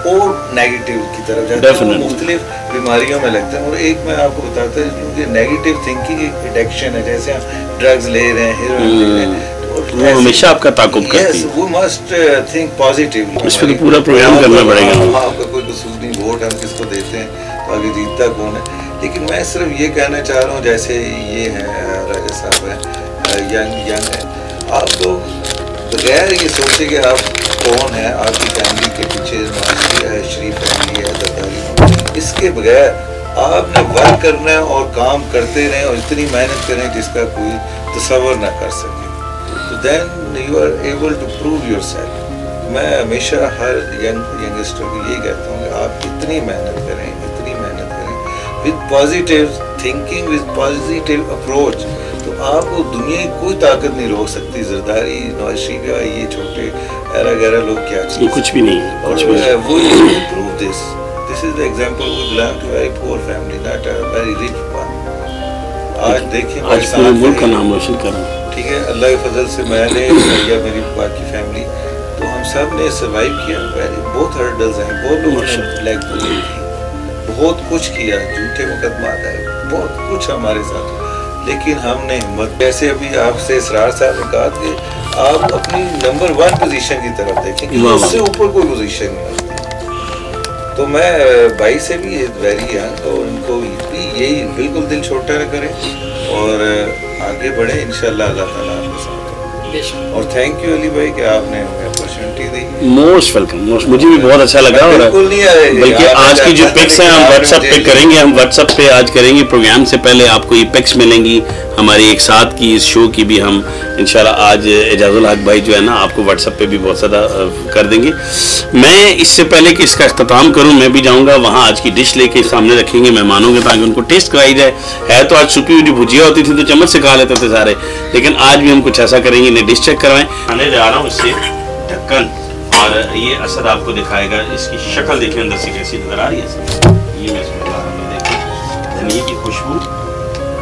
اور نیگیٹیو کی طرف جاتے ہیں مختلف بیماریوں میں لگتے ہیں اور ایک میں آپ کو بتاتا ہوں کیونکہ نیگیٹیو تھنکنگ ایک ایڈکشن ہے جیسے آپ ڈرگز لے رہے ہیں ہیروئن لے رہے ہیں وہ ہمیشہ آپ کا تعاقب کرتی ہے۔ وہ مسٹ تھنک پازیٹیو اس پورا پروگرام کرنا پڑے گا۔ ہاں، ہاں، آپ کا کوئی قصور نہیں ووٹ ہم کس کو دیتے ہیں تو آگے جیتتا کون ہے؟ لیکن میں صرف یہ کہنا چاہ رہا ہوں جیسے یہ ہے راجہ صاحب ہے ینگ ینگ آپ لوگ بغیر یہ سوچے کہ آپ کون ہیں، آپ کی فیملی کے پیچھے معاشی ہے، شریف فیملی ہے درکاری اس کے بغیر آپ نے ورک کرنا ہے اور کام کرتے رہیں اور اتنی محنت کریں جس کا کوئی تصور نہ کر سکے۔ تو then you are able to prove yourself میں ہمیشہ ہر ینگ ینگسٹر کو یہ کہتا ہوں کہ آپ اتنی محنت کریں، اتنی محنت کریں۔ With positive thinking with positive approach تو آپ کو دنیا کی کوئی طاقت نہیں روک سکتی زرداری نوشی کا یہ چھوٹے ایرا گیرا لوگ کیا چیز؟ کچھ بھی نہیں اور وہ prove this this is the example we belong to very poor family not very rich one آج دیکھیں آج پورے ملک کا نام روشن کر رہا ٹھیک ہے اللہ کے فضل سے میں نے یا میری باقی فیملی تو ہم سب نے سروائیو کیا۔ ویری بہت ہرڈلز ہیں۔ بہت لوگوں نے بلیک بہت کچھ کیا۔ جھوٹے مقدمات آئے۔ بہت کچھ ہمارے ساتھ۔ ہوا لیکن ہم نے ہمت جیسے ابھی آپ سے اسرار صاحب نے کہا کہ آپ اپنی نمبر ون پوزیشن کی طرف دیکھیں کہ اس سے اوپر کوئی پوزیشن نہیں ہوتی۔ تو میں بھائی سے بھی ویری ینگ اور ان کو بھی یہی بالکل دل چھوٹا نہ کریں اور آگے بڑھیں انشاءاللہ اللہ تعالیٰ آپ کے ساتھ اور تھینک یو علی بھائی کہ آپ نے ہمیں موسٹ ویلکم موسٹ ویلکم مجھے بھی بہت اچھا لگا اور بلکہ آج کی جو پکس ہیں ہم واٹس اپ پہ کریں گے ہم واٹس اپ پہ آج کریں گے پروگرام سے پہلے آپ کو یہ پکس ملیں گی ہماری ایک ساتھ کی اس شو کی بھی ہم انشاءاللہ آج اعجاز الحق بھائی جو ہے نا آپ کو واٹس اپ پہ بھی بہت زیادہ کر دیں گے میں اس سے پہلے کہ اس کا اختتام کروں میں بھی جاؤں گا وہاں آج کی ڈش لے کے سامنے رکھیں گے مہمانوں کے تاکہ ان کو ٹیسٹ کرائی جائے ہے تو آج چھپی جو بھجیا ہوتی تھی تو چمچ سے کھا لیتے تھے سارے لیکن آج بھی ہم کچھ ایسا کریں گے انہیں ڈش چیک کروائیں کھانے جا رہا ہوں اس سے کن اور یہ اسد آپ کو دکھائے گا، اس کی شکل دیکھیں، اندر سے کیسی نظر آ رہی ہے یہ میں اس کو لا رہا دیکھیں۔ دھنیا کی خوشبو،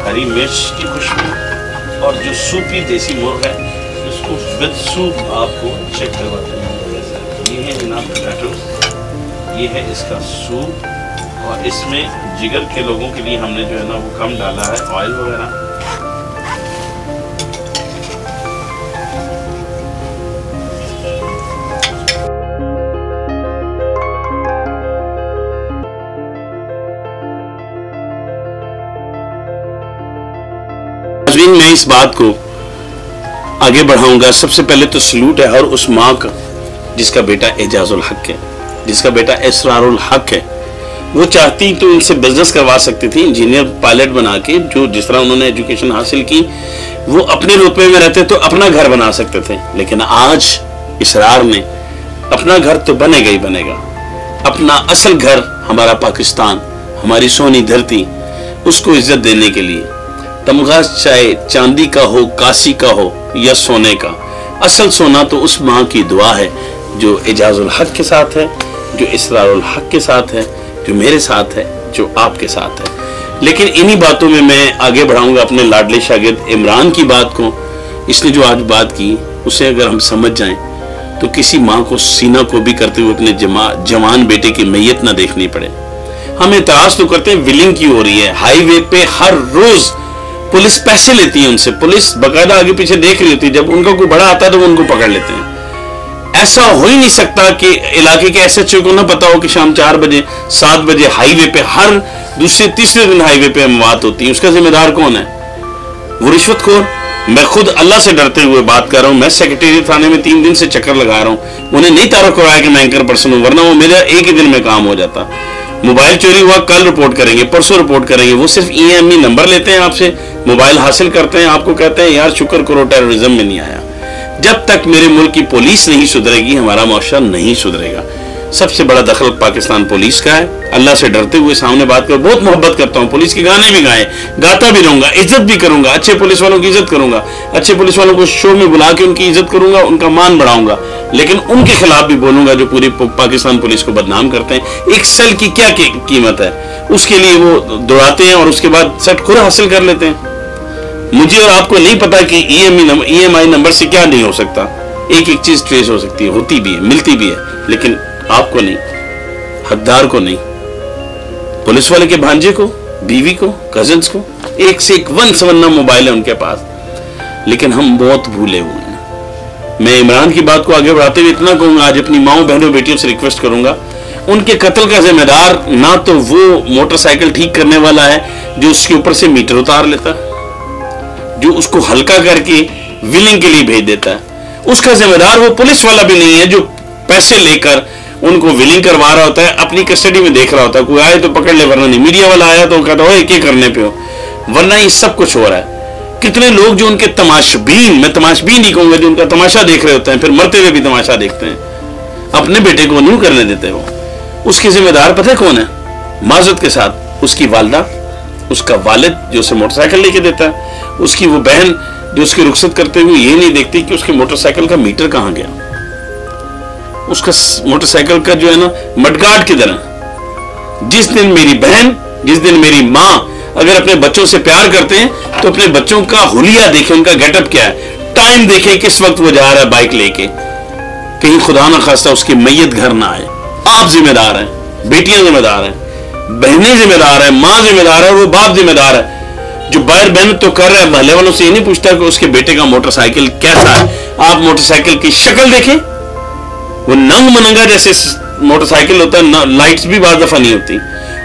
ہری مرچ کی خوشبو اور جو سوپی دیسی مرغ ہے، اس کو ود سوپ آپ کو چیک کرواتے ہیں یہ ہے جناب ٹمیٹو یہ ہے اس کا سوپ۔ اور اس میں جگر کے لوگوں کے لیے ہم نے جو ہے نا وہ کم ڈالا ہے، آئل وغیرہ۔ ناظرین، میں اس بات کو آگے بڑھاؤں گا۔ سب سے پہلے تو سلوٹ ہے ہر اس ماں کا، جس کا بیٹا اعجاز الحق ہے، جس کا بیٹا اسرار الحق ہے۔ وہ چاہتی تو ان سے بزنس کروا سکتی تھی انجینئر پائلٹ بنا کے، جو جس طرح انہوں نے ایجوکیشن حاصل کی، وہ اپنے رتبے میں رہتے تو اپنا گھر بنا سکتے تھے۔ لیکن آج اسرار نے اپنا گھر تو بنے گا ہی بنے گا۔ اپنا اصل گھر ہمارا پاکستان، ہماری سونی دھرتی، اس کو عزت دینے کے لیے۔ تمغہ چاہے چاندی کا ہو، کاسی کا ہو یا سونے کا۔ اصل سونا تو اس ماں کی دعا ہے جو اعجاز الحق کے ساتھ ہے، جو اسرار الحق کے ساتھ ہے، جو میرے ساتھ ہے، جو آپ کے ساتھ ہے۔ لیکن انہی باتوں میں میں آگے بڑھاؤں گا اپنے لاڈلے شاگرد عمران کی بات کو۔ اس نے جو آج بات کی، اسے اگر ہم سمجھ جائیں تو کسی ماں کو سینہ کو بھی کرتے ہوئے اپنے جوان بیٹے کی میت نہ دیکھنی پڑے۔ ہم اعتراض تو کرتے ہیں ولنگ کی ہو رہی ہے۔ ہائی وے پہ ہر روز پولیس پیسے لیتی ہے ان سے۔ پولیس باقاعدہ آگے پیچھے دیکھ رہی ہوتی ہے۔ جب ان کا کوئی بڑا آتا ہے تو وہ ان کو پکڑ لیتے ہیں۔ ایسا ہو ہی نہیں سکتا کہ علاقے کے ایس ایچ او کو نہ پتا ہو کہ شام چار بجے، سات بجے ہائی وے پہ ہر دوسرے، تیسرے دن ہائی وے پہ موات ہوتی ہے اس کا ذمہ دار کون ہے؟ وہ رشوت خور۔ میں خود اللہ سے ڈرتے ہوئے بات کر رہا ہوں۔ میں سیکرٹری تھانے میں تین دن سے چکر لگا رہا ہوں۔ انہیں نہیں تعارف کرایا کہ میں اینکر پرسن ہوں، ورنہ وہ میرا ایک ہی دن میں کام ہو جاتا۔ موبائل چوری ہوا، کل رپورٹ کریں گے، پرسوں رپورٹ کریں گے۔ وہ صرف ای ایم ای نمبر لیتے ہیں آپ سے۔ موبائل حاصل کرتے ہیں، آپ کو کہتے ہیں، یار شکر کرو، ٹیررزم میں نہیں آیا۔ جب تک میرے ملک کی پولیس نہیں سدھرے گی، ہمارا معاشرہ نہیں سدھرے گا۔ سب سے بڑا دخل پاکستان پولیس کا ہے۔ اللہ سے ڈرتے ہوئے سامنے بات کر بہت محبت کرتا ہوں۔ پولیس کے گانے بھی گائے گاتا بھی رہوں گا، عزت بھی کروں گا، اچھے پولیس والوں کی عزت کروں گا۔ اچھے پولیس والوں کو شو میں بلا کے ان کی عزت کروں گا، ان کا مان بڑھاؤں گا۔ لیکن ان کے خلاف بھی بولوں گا جو پوری پاکستان پولیس کو بدنام کرتے ہیں۔ ایک سیل کی کیا قیمت ہے؟ اس کے لیے وہ دوڑاتے ہیں اور اس کے بعد سیٹ خود حاصل کر لیتے ہیں۔ مجھے اور آپ کو نہیں پتا کہ E M E M I number سے کیا نہیں ہو سکتا۔ ایک ایک چیز ٹریس ہو سکتی ہے، ہوتی بھی ہے، ملتی بھی ہے، لیکن آپ کو نہیں، حقدار کو نہیں۔ پولیس والے کے بھانجے کو، بیوی کو کزنس کو، ایک سے ایک ون سونا موبائل ہے ان کے پاس۔ لیکن ہم بہت بھولے ہوئے ہیں۔ میں عمران کی بات کو آگے بڑھاتے ہوئے اتنا کہوں گا، آج اپنی ماؤں بہنوں بیٹیوں سے ریکویسٹ کروں گا۔ ان کے قتل کا ذمہ دار نہ تو وہ موٹر سائیکل ٹھیک کرنے والا ہے جو اس کے اوپر سے میٹر اتار لیتا۔ جو اس کو ہلکا کر کے ولنگ کے لیے بھیج دیتا ہے۔ اس کا ذمہ دار وہ پولیس والا بھی نہیں ہے جو پیسے لے کر ان کو ولنگ کروا رہا ہوتا ہے، اپنی کسٹڈی میں دیکھ رہا ہوتا ہے۔ کوئی آئے تو پکڑ لے، ورنہ نہیں۔ میڈیا والا آیا تو وہ کہتا ہو کیا کرنے پہ ہو؟ ورنہ یہ سب کچھ ہو رہا ہے۔ کتنے لوگ جو ان کے تماشبین، میں تماشبین نہیں کہوں گا جو ان کا تماشا دیکھ رہے ہوتے ہیں، پھر مرتے ہوئے بھی تماشا دیکھتے ہیں۔ اپنے بیٹے کو نہیں کرنے دیتے وہ۔ اس کی ذمہ دار پتہ کون ہے؟ معذرت کے ساتھ، اس کی والدہ۔ اس کا والد جو اسے موٹر سائیکل لے کے دیتا ہے، اس کی وہ بہن جو اس کی رخصت کرتے ہوئے یہ نہیں دیکھتی کہ اس کے موٹر سائیکل کا میٹر کہاں گیا۔ اس کا موٹر سائیکل کا جو ہے نا مٹگاٹ کدھر ہے جس دن میری بہن، جس دن میری ماں اگر اپنے بچوں سے پیار کرتے ہیں، تو اپنے بچوں کا حلیہ دیکھیں، ان کا گیٹ اپ کیا ہے۔ ٹائم دیکھیں کس وقت وہ جا رہا ہے بائک لے کے۔ کہیں خدا نہ خواستہ اس کی میت گھر نہ آئے۔ آپ ذمہ دار ہیں، بیٹیاں ذمہ دار ہیں۔ بہنیں ذمہ دار ہیں ماں ذمہ دار ہے وہ باپ ذمہ دار ہے۔ جو باہر بہن تو کر رہا ہے محلے والوں سے یہ نہیں پوچھتا کہ اس کے بیٹے کا موٹر سائیکل کیسا ہے۔ آپ موٹر سائیکل کی شکل دیکھیں۔ وہ ننگ مننگا جیسے موٹر سائیکل ہوتا ہے لائٹس بھی بعض دفعہ نہیں ہوتی۔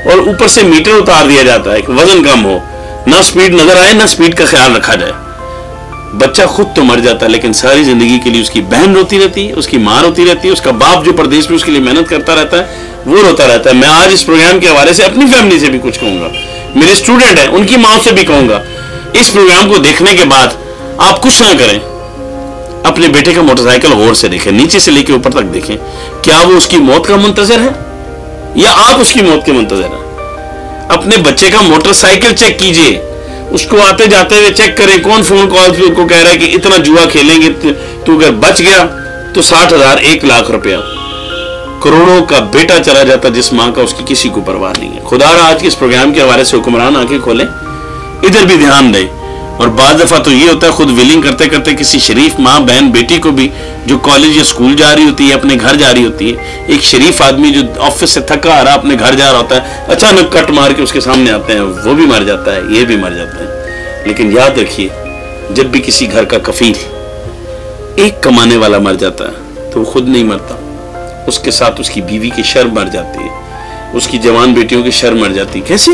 اور اوپر سے میٹر اتار دیا جاتا ہے کہ وزن کم ہو۔ نہ سپیڈ نظر آئے، نہ سپیڈ کا خیال رکھا جائے۔ بچہ خود تو مر جاتا ہے، لیکن ساری زندگی کے لیے اس کی بہن روتی رہتی ہے اس کی ماں روتی رہتی ہے اس کا باپ جو پردیش میں اس کے لیے محنت کرتا رہتا ہے، وہ روتا رہتا ہے۔ میں آج اس پروگرام کے حوالے سے اپنی فیملی سے بھی کچھ کہوں گا۔ میرے اسٹوڈنٹ ہیں، ان کی ماں سے بھی کہوں گا۔ اس پروگرام کو دیکھنے کے بعد آپ کچھ نہ کریں، اپنے بیٹے کا موٹر سائیکل غور سے دیکھیں، نیچے سے لے کے اوپر تک دیکھیں، کیا وہ اس کی موت کا منتظر ہے؟ یا آپ اس کی موت کے منتظر ہیں؟ اپنے بچے کا موٹر سائیکل چیک کیجیے۔ اس کو آتے جاتے ہوئے چیک کریں کون فون کال پہ کو کہہ رہا ہے کہ اتنا جوا کھیلیں گے، تو اگر بچ گیا تو ساٹھ ہزار، ایک لاکھ روپیہ۔ کروڑوں کا بیٹا چلا جاتا جس ماں کا، اس کی کسی کو پرواہ نہیں ہے۔ خدا رہا آج کے اس پروگرام کے حوالے سے حکمران آنکھیں کھولیں۔ ادھر بھی دھیان دیں۔ اور بعض دفعہ تو یہ ہوتا ہے خود ویلنگ کرتے کرتے کسی شریف ماں بہن بیٹی کو بھی جو کالج یا اسکول جا رہی ہوتی ہے، اپنے گھر جا رہی ہوتی ہے، ایک شریف آدمی جو آفس سے تھکا آ رہا، اپنے گھر جا رہا ہوتا ہے، اچانک کٹ مار کے اس کے سامنے آتے ہیں، وہ بھی مر جاتا ہے، یہ بھی مر جاتا ہے۔ لیکن یاد رکھیے، جب بھی کسی گھر کا کفیل ایک کمانے والا مر جاتا ہے، تو وہ خود نہیں مرتا۔ اس کے ساتھ اس کی بیوی کی شر مر جاتی ہے، اس کی جوان بیٹیوں کی شر مر جاتی ہے۔ کیسے؟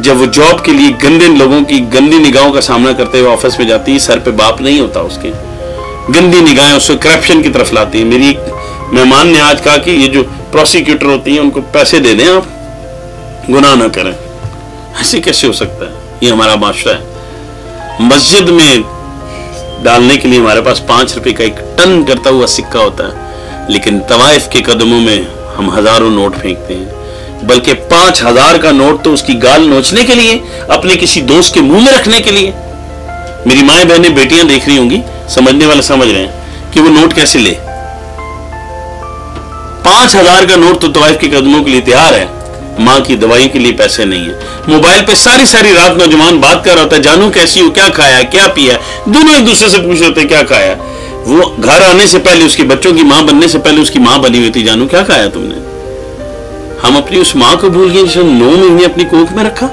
جب وہ جاب کے لیے گندے لوگوں کی گندی نگاہوں کا سامنا کرتے ہوئے آفس میں جاتی ہے سر پہ باپ نہیں ہوتا اس کے۔ گندی نگاہیں اس کو کرپشن کی طرف لاتی ہیں۔ میری مہمان نے آج کہا کہ یہ جو پروسیکیوٹر ہوتی ہیں، ان کو پیسے دے دیں آپ۔ گناہ نہ کریں۔ ایسے کیسے ہو سکتا ہے؟ یہ ہمارا معاشرہ ہے۔ مسجد میں ڈالنے کے لیے ہمارے پاس پانچ روپے کا ایک ٹن کرتا ہوا سکہ ہوتا ہے، لیکن طوائف کے قدموں میں ہم ہزاروں نوٹ پھینکتے ہیں۔ بلکہ پانچ ہزار کا نوٹ تو اس کی گال نوچنے کے لیے، اپنے کسی دوست کے منہ میں رکھنے کے لیے۔ میری مائیں بہنیں بیٹیاں دیکھ رہی ہوں گی، سمجھنے والے سمجھ رہے ہیں کہ وہ نوٹ کیسے لے۔ پانچ ہزار کا نوٹ تو طوائف کے قدموں کے لیے تیار ہے، ماں کی دوائی کے لیے پیسے نہیں ہے موبائل پہ ساری ساری رات نوجوان بات کر رہا ہوتا ہے، جانو کیسی ہو، کیا کھایا کیا پیا دونوں ایک دوسرے سے پوچھ رہے ہوتے کیا کھایا وہ گھر آنے سے پہلے اس کے بچوں کی ماں بننے سے پہلے اس کی ماں بنی ہوئی تھی، جانو کیا کھایا تم نے۔ ہم اپنی اس ماں کو بھول گئے جسے نو مہینے اپنی کوک میں رکھا؟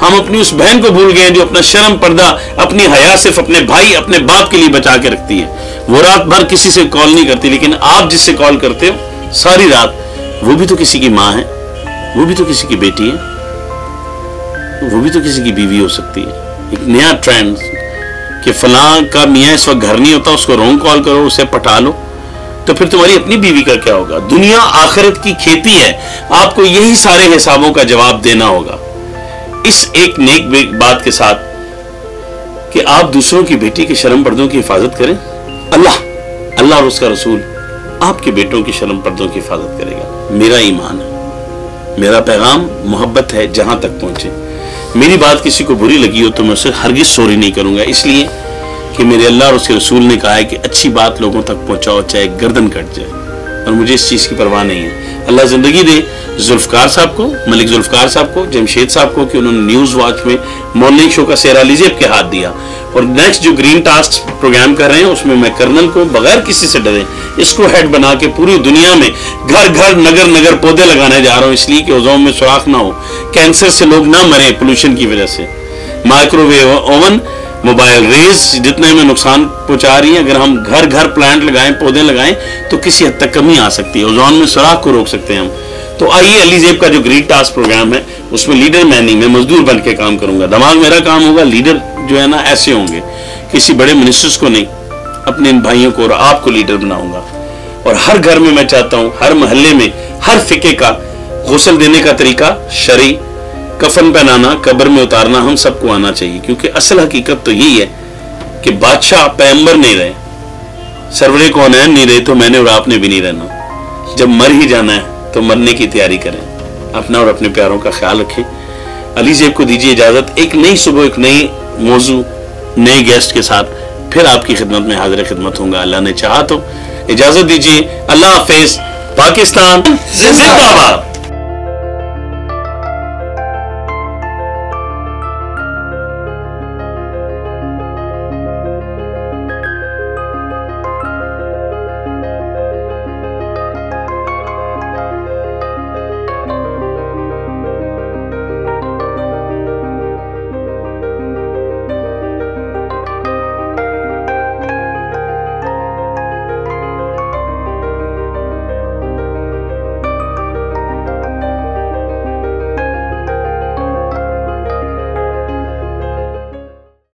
ہم اپنی اس بہن کو بھول گئے جو اپنا شرم پردہ، اپنی حیا صرف اپنے بھائی، اپنے باپ کے لیے بچا کے رکھتی ہے۔ وہ رات بھر کسی سے کال نہیں کرتی، لیکن آپ جس سے کال کرتے ہو، ساری رات وہ بھی تو کسی کی ماں ہے، وہ بھی تو کسی کی بیٹی ہے، وہ بھی تو کسی کی بیوی ہو سکتی ہے۔ ایک نیا ٹرینڈ کہ فلاں کا میاں اس وقت گھر نہیں ہوتا، اس کو رونگ کال کرو، اسے پٹا لو۔ تو پھر تمہاری اپنی بیوی کا کیا ہوگا؟ دنیا آخرت کی کھیتی ہے، آپ کو یہی سارے حسابوں کا جواب دینا ہوگا۔ اس ایک نیک بات کے ساتھ کہ آپ دوسروں کی بیٹی کے شرم پردوں کی حفاظت کریں۔ اللہ اللہ اور اس کا رسول آپ کے بیٹوں کی شرم پردوں کی حفاظت کرے گا۔ میرا ایمان ہے، میرا پیغام محبت ہے جہاں تک پہنچے۔ میری بات کسی کو بری لگی ہو تو میں اسے ہرگز سوری نہیں کروں گا، اس لیے کہ میرے اللہ اور اس کے رسول نے کہا ہے کہ اچھی بات لوگوں تک پہنچاؤ، چاہے گردن کٹ جائے۔ اور مجھے اس چیز کی پرواہ نہیں ہے۔ اللہ زندگی دے۔ ذوالفقار صاحب کو، ملک ذوالفقار صاحب کو، جمشید صاحب کو کہ انہوں نے نیوز واچ میں مارننگ شو کا سیرا لیزیب کے ہاتھ دیا۔ اور نیکسٹ جو گرین ٹاسک پروگرام کر رہے ہیں، اس میں میں کرنل کو بغیر کسی سے ڈرے، اس کو ہیڈ بنا کے پوری دنیا میں گھر گھر نگر نگر پودے لگانے جا رہا ہوں، اس لیے کہ اوزون میں سوراخ نہ ہو۔ کینسر سے لوگ نہ مریں، پولوشن کی وجہ سے۔ Microwave oven mobile rays جتنے میں نقصان پہنچا رہی ہیں، اگر ہم گھر گھر پلانٹ لگائیں، پودے لگائیں، تو کسی حد تک کمی آ سکتی ہے۔ اوزون میں سوراخ کو روک سکتے ہیں ہم۔ تو آئیے علی زیب کا جو گرین ٹاسک پروگرام ہے، اس میں لیڈر میں نہیں، میں مزدور بن کے کام کروں گا۔ دماغ میرا کام ہوگا لیڈر جو ہے نا، ایسے ہوں گے۔ کسی بڑے منسٹرز کو نہیں، اپنے ان بھائیوں کو اور آپ کو لیڈر بناؤں گا۔ اور ہر گھر میں میں چاہتا ہوں، ہر محلے میں، ہر فقے کا غسل دینے کا طریقہ، شرعی کفن پہنانا قبر میں اتارنا، ہم سب کو آنا چاہیے۔ کیونکہ اصل حقیقت تو یہی ہے کہ بادشاہ پیمبر نہیں رہے، سرورے کون ہے نہیں رہے، تو میں نے اور آپ نے بھی نہیں رہنا۔ جب مر ہی جانا ہے، تو مرنے کی تیاری کریں۔ اپنا اور اپنے پیاروں کا خیال رکھیں۔ علی زیب کو دیجیے اجازت، ایک نئی صبح، ایک نئی موضوع، نئے گیسٹ کے ساتھ پھر آپ کی خدمت میں حاضر خدمت ہوں گا۔ اللہ نے چاہا تو اجازت دیجیے۔ اللہ حافظ، پاکستان، زندہ باد۔